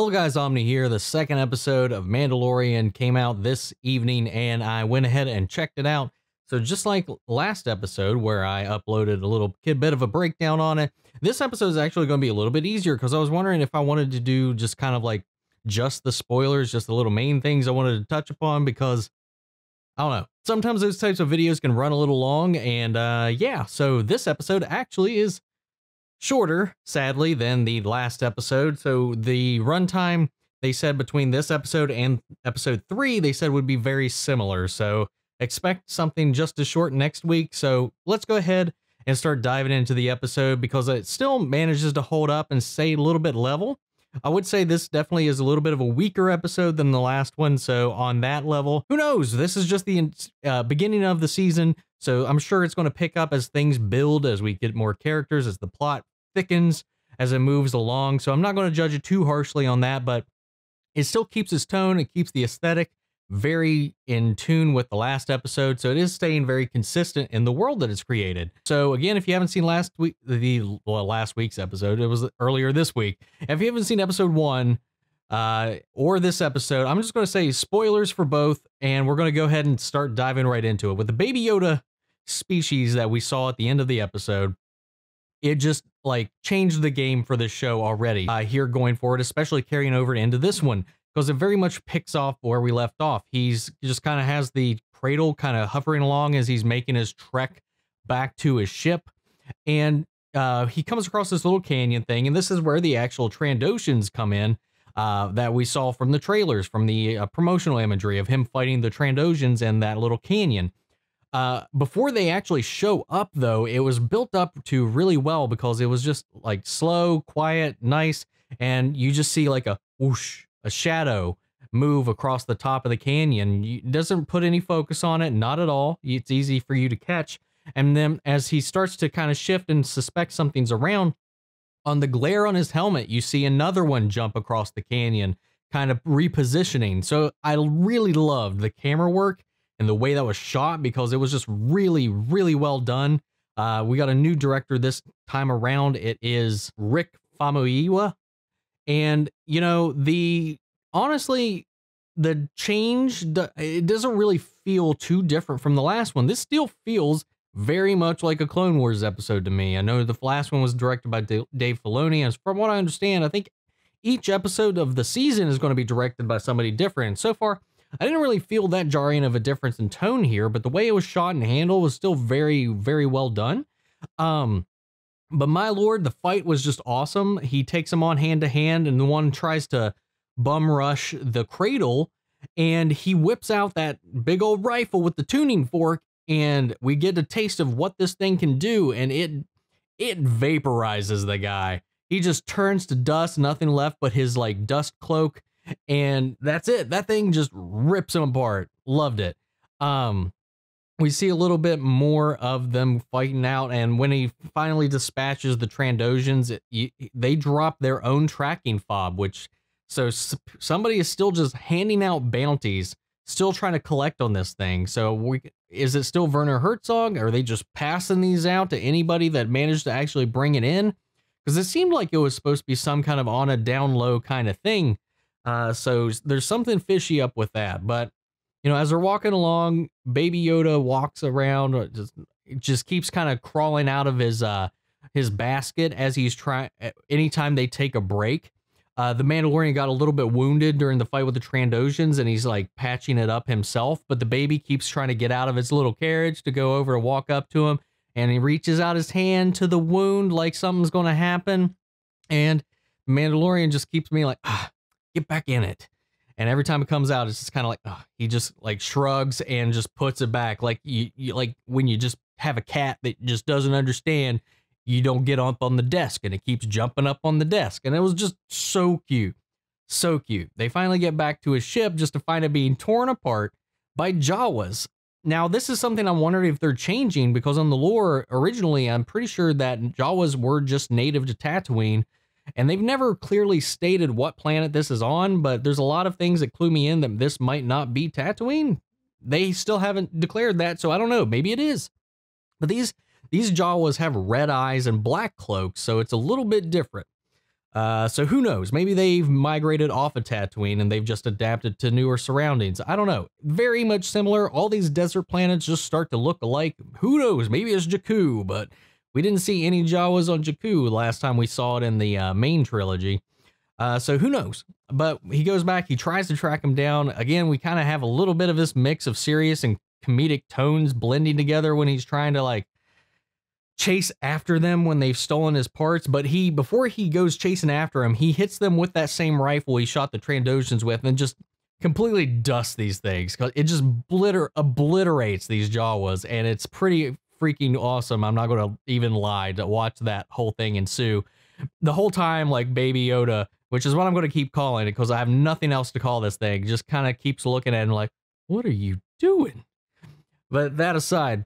Hello guys, Omni here. The second episode of Mandalorian came out this evening and I went ahead and checked it out. So just like last episode where I uploaded a little bit of a breakdown on it, this episode is actually going to be a little bit easier because I was wondering if I wanted to do just kind of like just the spoilers, just the little main things I wanted to touch upon because I don't know. Sometimes those types of videos can run a little long and uh yeah, so this episode actually is shorter, sadly, than the last episode. So the runtime they said between this episode and episode three, they said would be very similar. So expect something just as short next week. So let's go ahead and start diving into the episode because it still manages to hold up and stay a little bit level. I would say this definitely is a little bit of a weaker episode than the last one. So on that level, who knows? This is just the uh, beginning of the season. So I'm sure it's going to pick up as things build, as we get more characters, as the plot thickens as it moves along. So I'm not going to judge it too harshly on that, but it still keeps its tone. It keeps the aesthetic very in tune with the last episode. So it is staying very consistent in the world that it's created. So again, if you haven't seen last week, the well, last week's episode, it was earlier this week. If you haven't seen episode one, uh, or this episode, I'm just going to say spoilers for both, and we're going to go ahead and start diving right into it with the Baby Yoda species that we saw at the end of the episode it just like changed the game for this show already uh, here going forward, especially carrying over into this one because it very much picks off where we left off. He's just kind of has the cradle kind of hovering along as he's making his trek back to his ship. And uh, he comes across this little canyon thing, and this is where the actual Trandoshans come in uh, that we saw from the trailers, from the uh, promotional imagery of him fighting the Trandoshans in that little canyon. Uh, before they actually show up, though, it was built up to really well because it was just like slow, quiet, nice, and you just see like a whoosh, a shadow move across the top of the canyon. It doesn't put any focus on it, not at all. It's easy for you to catch. And then as he starts to kind of shift and suspect something's around, on the glare on his helmet, you see another one jump across the canyon, kind of repositioning. So I really loved the camera work and the way that was shot because it was just really, really well done. Uh, we got a new director this time around. It is Rick Famuyiwa. And, you know, the honestly, the change, it doesn't really feel too different from the last one. This still feels very much like a Clone Wars episode to me. I know the last one was directed by Dave Filoni, and from what I understand, I think each episode of the season is going to be directed by somebody different. So far, I didn't really feel that jarring of a difference in tone here, but the way it was shot and handled was still very, very well done. Um, but my lord, the fight was just awesome. He takes him on hand to hand, and the one tries to bum rush the cradle, and he whips out that big old rifle with the tuning fork, and we get a taste of what this thing can do, and it it vaporizes the guy. He just turns to dust, nothing left but his like dust cloak and that's it. That thing just rips him apart. Loved it. Um, we see a little bit more of them fighting out, and when he finally dispatches the Trandoshans, it, they drop their own tracking fob, which so somebody is still just handing out bounties, still trying to collect on this thing. So we is it still Werner Herzog? Are they just passing these out to anybody that managed to actually bring it in? Because it seemed like it was supposed to be some kind of on a down low kind of thing uh, so there's something fishy up with that. But you know, as they're walking along, Baby Yoda walks around, uh, just just keeps kind of crawling out of his uh his basket as he's trying. Anytime they take a break, uh, the Mandalorian got a little bit wounded during the fight with the Trandoshans, and he's like patching it up himself. But the baby keeps trying to get out of his little carriage to go over and walk up to him, and he reaches out his hand to the wound like something's going to happen, and Mandalorian just keeps me like, ah, get back in it. And every time it comes out, it's just kind of like oh, he just like shrugs and just puts it back. Like you, you, like when you just have a cat that just doesn't understand, you don't get up on the desk and it keeps jumping up on the desk. And it was just so cute, so cute. They finally get back to his ship just to find it being torn apart by Jawas. Now, this is something I'm wondering if they're changing because on the lore originally, I'm pretty sure that Jawas were just native to Tatooine and they've never clearly stated what planet this is on, but there's a lot of things that clue me in that this might not be Tatooine. They still haven't declared that, so I don't know. Maybe it is. But these these Jawas have red eyes and black cloaks, so it's a little bit different. Uh, so who knows? Maybe they've migrated off of Tatooine and they've just adapted to newer surroundings. I don't know. Very much similar. All these desert planets just start to look alike. Who knows? Maybe it's Jakku, but we didn't see any Jawas on Jakku last time we saw it in the uh, main trilogy. Uh, so who knows? But he goes back, he tries to track him down. Again, we kind of have a little bit of this mix of serious and comedic tones blending together when he's trying to like chase after them when they've stolen his parts. But he, before he goes chasing after him, he hits them with that same rifle he shot the Trandoshans with and just completely dusts these things because it just blitter, obliterates these Jawas. And it's pretty freaking awesome. I'm not going to even lie to watch that whole thing ensue. The whole time, like Baby Yoda, which is what I'm going to keep calling it because I have nothing else to call this thing, just kind of keeps looking at him like, what are you doing? But that aside,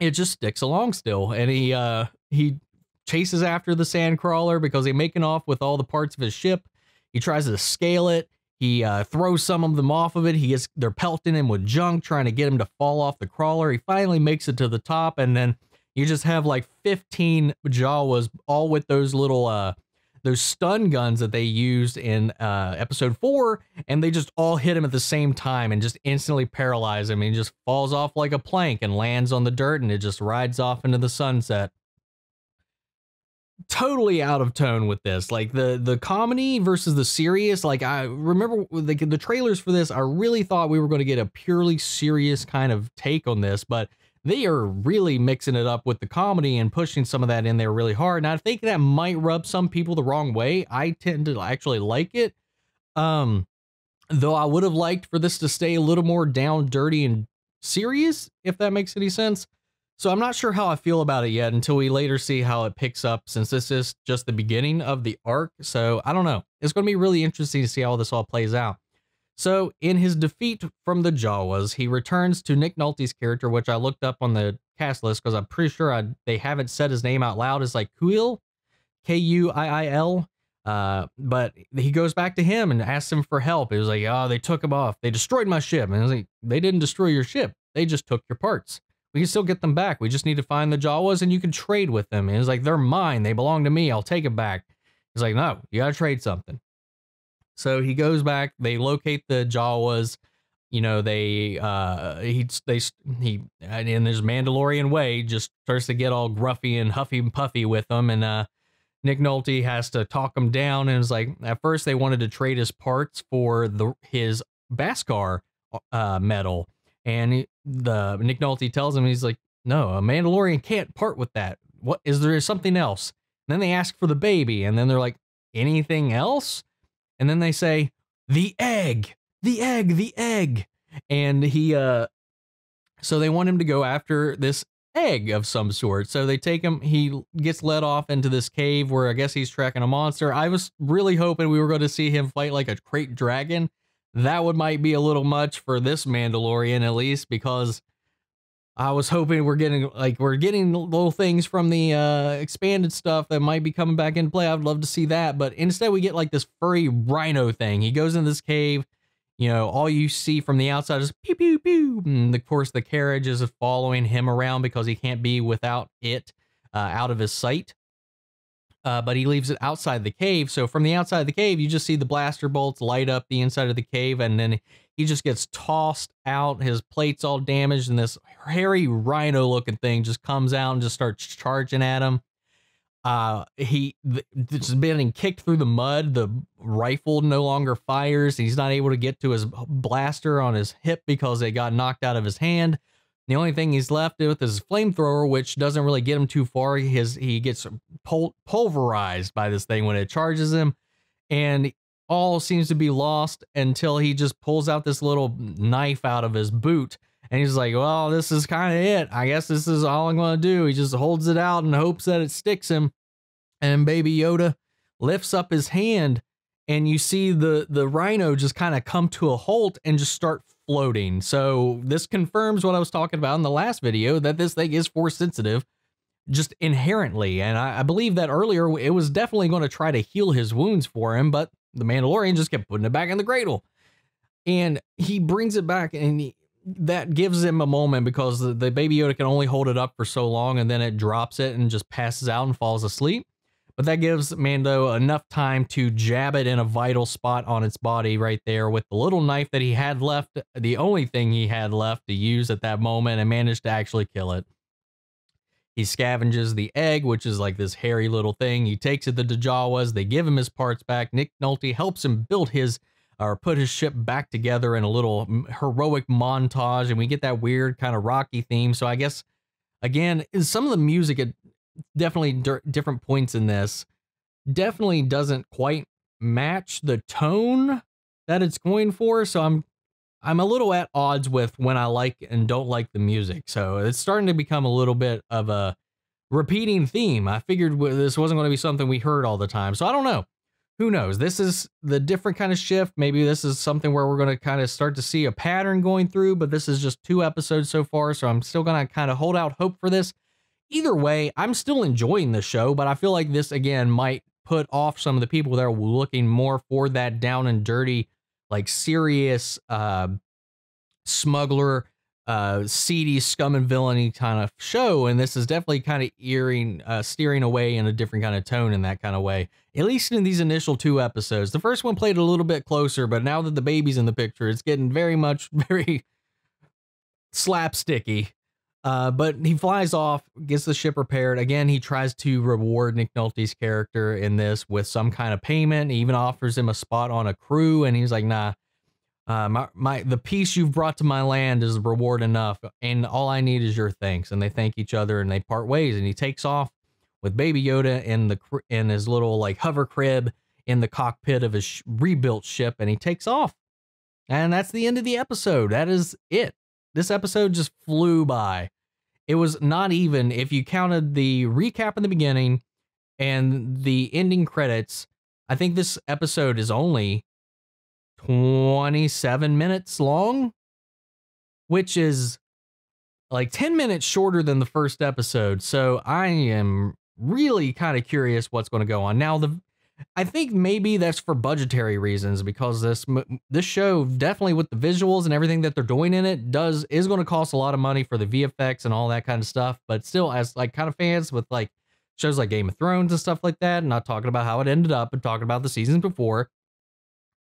it just sticks along still. And he, uh, he chases after the sand crawler because he's making off with all the parts of his ship. He tries to scale it. He uh, throws some of them off of it. He gets they're pelting him with junk, trying to get him to fall off the crawler. He finally makes it to the top, and then you just have like 15 Jawas, all with those little uh those stun guns that they used in uh episode four, and they just all hit him at the same time and just instantly paralyze him. And he just falls off like a plank and lands on the dirt, and it just rides off into the sunset totally out of tone with this. Like the the comedy versus the serious. Like I remember the the trailers for this. I really thought we were going to get a purely serious kind of take on this, but they are really mixing it up with the comedy and pushing some of that in there really hard. And I think that might rub some people the wrong way. I tend to actually like it. Um, though I would have liked for this to stay a little more down, dirty, and serious, if that makes any sense. So I'm not sure how I feel about it yet until we later see how it picks up since this is just the beginning of the arc. So I don't know. It's going to be really interesting to see how this all plays out. So in his defeat from the Jawas, he returns to Nick Nolte's character, which I looked up on the cast list because I'm pretty sure I, they haven't said his name out loud. It's like Kuiil, K-U-I-I-L. Uh, but he goes back to him and asks him for help. It was like, oh, they took him off. They destroyed my ship. And I was like, they didn't destroy your ship. They just took your parts we can still get them back. We just need to find the Jawas and you can trade with them. And it's like, they're mine. They belong to me. I'll take it back. He's like, no, you got to trade something. So he goes back. They locate the Jawas. You know, they, uh, he, they, he, and in his Mandalorian way, just starts to get all gruffy and huffy and puffy with them. And, uh, Nick Nolte has to talk him down. And it's like, at first they wanted to trade his parts for the, his beskar, uh, medal and he, the Nick Nolte tells him, he's like, no, a Mandalorian can't part with that. What is there something else? And then they ask for the baby, and then they're like, anything else? And then they say, the egg, the egg, the egg. And he, uh, so they want him to go after this egg of some sort. So they take him, he gets led off into this cave where I guess he's tracking a monster. I was really hoping we were going to see him fight like a krayt dragon that would might be a little much for this Mandalorian at least because I was hoping we're getting like we're getting little things from the uh expanded stuff that might be coming back into play. I'd love to see that, but instead we get like this furry rhino thing. He goes in this cave, you know, all you see from the outside is pew pew pew. And of course the carriage is following him around because he can't be without it uh, out of his sight uh, but he leaves it outside the cave. So from the outside of the cave, you just see the blaster bolts light up the inside of the cave, and then he just gets tossed out. His plate's all damaged, and this hairy rhino looking thing just comes out and just starts charging at him. Uh, he just being kicked through the mud. The rifle no longer fires. He's not able to get to his blaster on his hip because it got knocked out of his hand. The only thing he's left with is a flamethrower, which doesn't really get him too far. His he gets pul- pulverized by this thing when it charges him, and all seems to be lost until he just pulls out this little knife out of his boot, and he's like, "Well, this is kind of it. I guess this is all I'm going to do." He just holds it out and hopes that it sticks him, and Baby Yoda lifts up his hand, and you see the the rhino just kind of come to a halt and just start floating. So this confirms what I was talking about in the last video that this thing is force sensitive just inherently. And I, I believe that earlier it was definitely going to try to heal his wounds for him, but the Mandalorian just kept putting it back in the cradle. And he brings it back and he, that gives him a moment because the, the baby Yoda can only hold it up for so long and then it drops it and just passes out and falls asleep. But that gives Mando enough time to jab it in a vital spot on its body right there with the little knife that he had left, the only thing he had left to use at that moment, and managed to actually kill it. He scavenges the egg, which is like this hairy little thing. He takes it to the Jawas. They give him his parts back. Nick Nolte helps him build his or put his ship back together in a little mm, heroic montage, and we get that weird kind of rocky theme. So I guess again, some of the music at definitely different points in this definitely doesn't quite match the tone that it's going for. So I'm I'm a little at odds with when I like and don't like the music. So it's starting to become a little bit of a repeating theme. I figured this wasn't going to be something we heard all the time. So I don't know. Who knows? This is the different kind of shift. Maybe this is something where we're going to kind of start to see a pattern going through, but this is just two episodes so far. So I'm still going to kind of hold out hope for this. Either way, I'm still enjoying the show, but I feel like this again might put off some of the people that are looking more for that down and dirty like serious uh, smuggler, uh, seedy scum and villainy kind of show, and this is definitely kind of earing, uh, steering away in a different kind of tone in that kind of way. At least in these initial two episodes, the first one played a little bit closer, but now that the baby's in the picture, it's getting very much very slapsticky. Uh, but he flies off, gets the ship repaired. Again, he tries to reward Nick Nolte's character in this with some kind of payment. He even offers him a spot on a crew, and he's like, "Nah, uh, my, my the peace you've brought to my land is reward enough, and all I need is your thanks." And they thank each other, and they part ways. And he takes off with Baby Yoda in the in his little like hover crib in the cockpit of his rebuilt ship, and he takes off. And that's the end of the episode. That is it. This episode just flew by. It was not even, if you counted the recap in the beginning and the ending credits, I think this episode is only 27 minutes long, which is like 10 minutes shorter than the first episode. So I am really kind of curious what's going to go on. Now, the I think maybe that's for budgetary reasons because this this show definitely with the visuals and everything that they're doing in it does is going to cost a lot of money for the VFX and all that kind of stuff. But still, as like kind of fans with like shows like Game of Thrones and stuff like that, not talking about how it ended up and talking about the seasons before,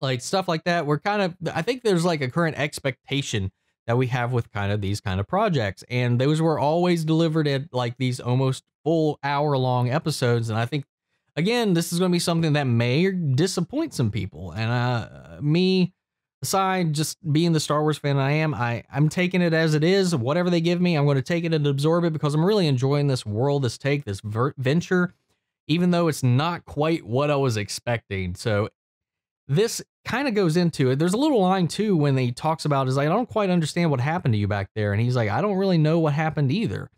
like stuff like that, we're kind of I think there's like a current expectation that we have with kind of these kind of projects, and those were always delivered at like these almost full hour long episodes, and I think again, this is going to be something that may disappoint some people. And uh, me aside, just being the Star Wars fan I am, I I'm taking it as it is. Whatever they give me, I'm going to take it and absorb it because I'm really enjoying this world, this take, this venture, even though it's not quite what I was expecting. So this kind of goes into it. There's a little line too when he talks about is like, I don't quite understand what happened to you back there, and he's like, I don't really know what happened either.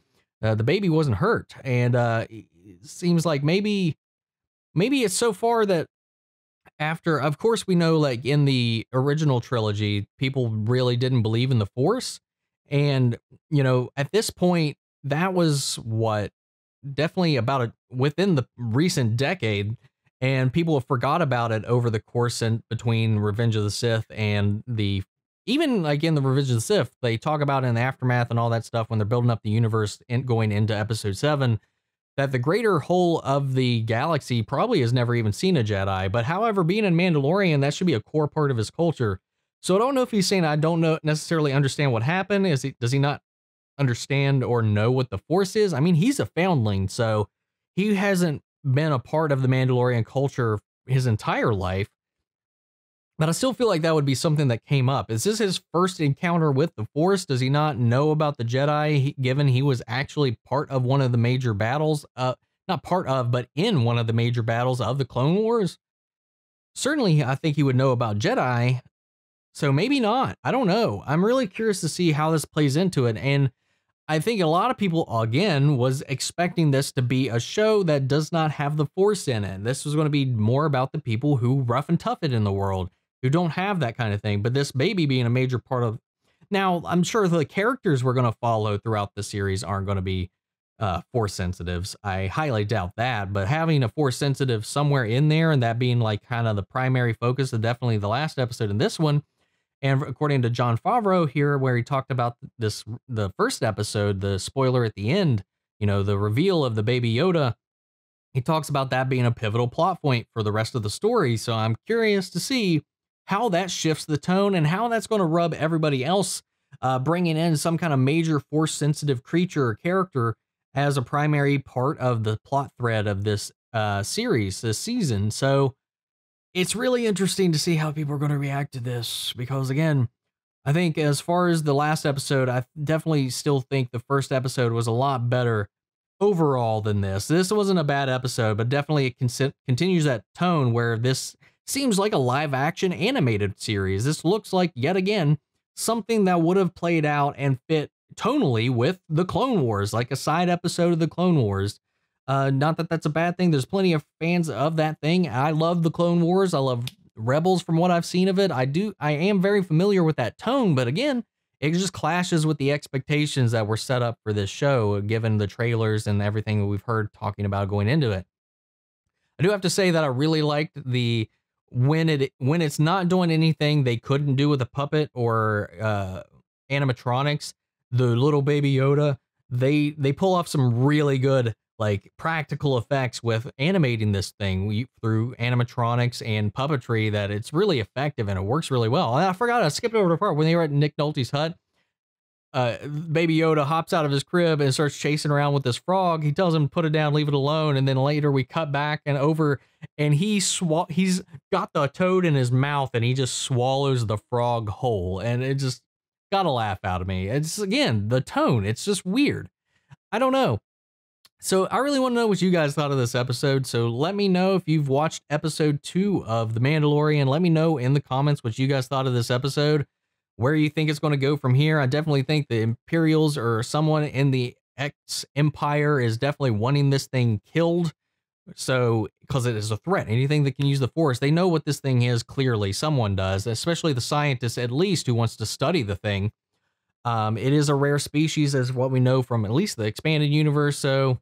Uh, the baby wasn't hurt, and uh, it seems like maybe maybe it's so far that after of course we know like in the original trilogy people really didn't believe in the force and you know at this point that was what definitely about a within the recent decade and people have forgot about it over the course in between revenge of the sith and the even like in the revenge of the sith they talk about in the aftermath and all that stuff when they're building up the universe and going into episode 7 that the greater whole of the galaxy probably has never even seen a Jedi. But however, being a Mandalorian, that should be a core part of his culture. So I don't know if he's saying I don't know necessarily understand what happened. Is he does he not understand or know what the Force is? I mean, he's a foundling, so he hasn't been a part of the Mandalorian culture his entire life. But I still feel like that would be something that came up. Is this his first encounter with the Force? Does he not know about the Jedi, given he was actually part of one of the major battles? Uh, not part of, but in one of the major battles of the Clone Wars? Certainly, I think he would know about Jedi. So maybe not. I don't know. I'm really curious to see how this plays into it. And I think a lot of people, again, was expecting this to be a show that does not have the Force in it. This was going to be more about the people who rough and tough it in the world who don't have that kind of thing. But this baby being a major part of now, I'm sure the characters we're going to follow throughout the series aren't going to be uh, force sensitives. I highly doubt that. But having a force sensitive somewhere in there and that being like kind of the primary focus of definitely the last episode and this one. And according to Jon Favreau here, where he talked about this, the first episode, the spoiler at the end, you know, the reveal of the baby Yoda he talks about that being a pivotal plot point for the rest of the story. So I'm curious to see how that shifts the tone and how that's going to rub everybody else, uh, bringing in some kind of major force sensitive creature or character as a primary part of the plot thread of this uh, series, this season. So it's really interesting to see how people are going to react to this because, again, I think as far as the last episode, I definitely still think the first episode was a lot better overall than this. This wasn't a bad episode, but definitely it con- continues that tone where this seems like a live action animated series. This looks like, yet again, something that would have played out and fit tonally with the Clone Wars, like a side episode of the Clone Wars. Uh, not that that's a bad thing. There's plenty of fans of that thing. I love the Clone Wars. I love Rebels from what I've seen of it. I do. I am very familiar with that tone, but again, it just clashes with the expectations that were set up for this show, given the trailers and everything we've heard talking about going into it. I do have to say that I really liked the when it when it's not doing anything they couldn't do with a puppet or uh, animatronics. The little baby Yoda, they they pull off some really good like practical effects with animating this thing through animatronics and puppetry that it's really effective and it works really well. And I forgot I skipped over the part when they were at Nick Nolte's hut. Uh, Baby Yoda hops out of his crib and starts chasing around with this frog. He tells him put it down, leave it alone, and then later we cut back and over, and he swa- he's got the toad in his mouth and he just swallows the frog whole, and it just got a laugh out of me. It's again the tone. It's just weird. I don't know. So I really want to know what you guys thought of this episode. So let me know if you've watched episode two of The Mandalorian. Let me know in the comments what you guys thought of this episode, where you think it's going to go from here. I definitely think the Imperials or someone in the X Empire is definitely wanting this thing killed. So, because it is a threat, anything that can use the Force, they know what this thing is clearly. Someone does, especially the scientist, at least, who wants to study the thing. Um, it is a rare species, as what we know from at least the expanded universe. So,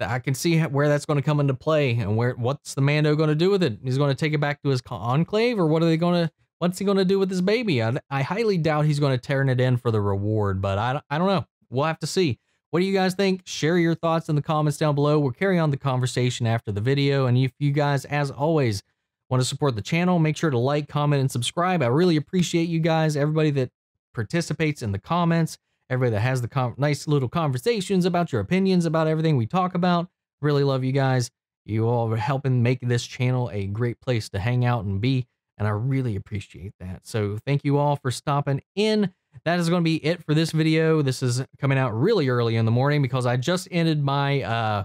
I can see where that's going to come into play and where what's the Mando going to do with it? He's going to take it back to his enclave, or what are they going to? What's he going to do with his baby? I, I highly doubt he's going to turn it in for the reward, but I, I don't know. We'll have to see. What do you guys think? Share your thoughts in the comments down below. We'll carry on the conversation after the video. And if you guys, as always, want to support the channel, make sure to like, comment, and subscribe. I really appreciate you guys, everybody that participates in the comments everybody that has the nice little conversations about your opinions about everything we talk about. Really love you guys. You all are helping make this channel a great place to hang out and be, and I really appreciate that. So thank you all for stopping in. That is going to be it for this video. This is coming out really early in the morning because I just ended my uh,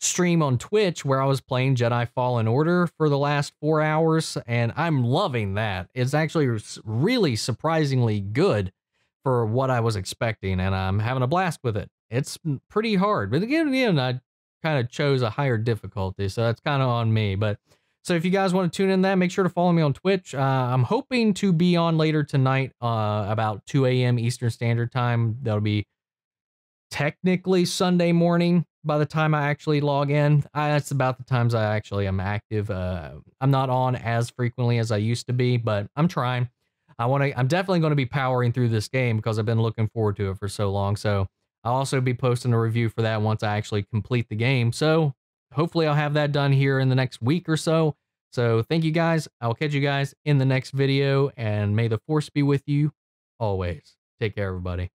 stream on Twitch where I was playing Jedi Fallen Order for the last four hours, and I'm loving that. It's actually really surprisingly good for what I was expecting, and I'm having a blast with it. It's pretty hard, but again, again, I kind of chose a higher difficulty, so that's kind of on me. But so if you guys want to tune in that, make sure to follow me on Twitch. Uh, I'm hoping to be on later tonight, uh, about 2 a.m. Eastern Standard Time. That'll be technically Sunday morning by the time I actually log in. I, that's about the times I actually am active. Uh, I'm not on as frequently as I used to be, but I'm trying. I want to. I'm definitely going to be powering through this game because I've been looking forward to it for so long. So I'll also be posting a review for that once I actually complete the game. So hopefully I'll have that done here in the next week or so. So thank you guys. I'll catch you guys in the next video and may the force be with you always. Take care, everybody.